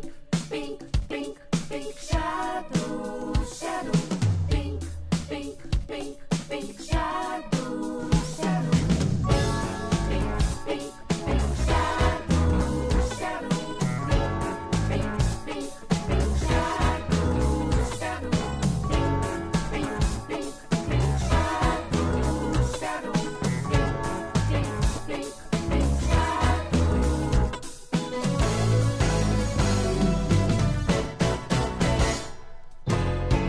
pink, bing.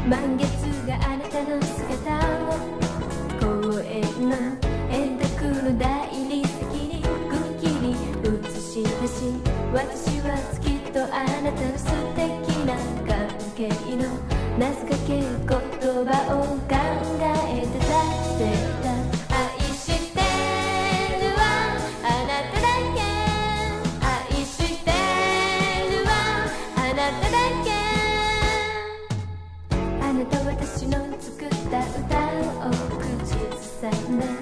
満月があなたの姿を公園の円卓の大理石にくっきり映し出し私は月とあなたの素敵な関係の名付け sadness.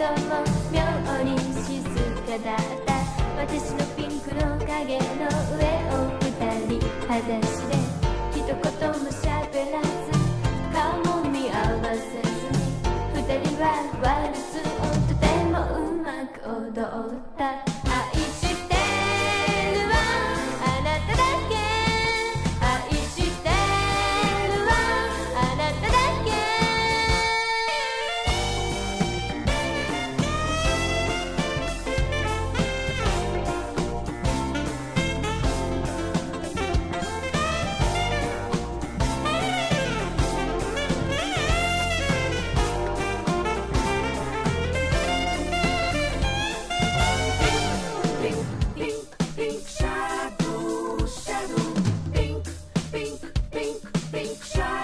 も妙に静かだ。った私のピンクの影の上を二人裸足で一言も喋らず顔も見合わせずに。二人はワルツをとてもうまく踊った。Shine.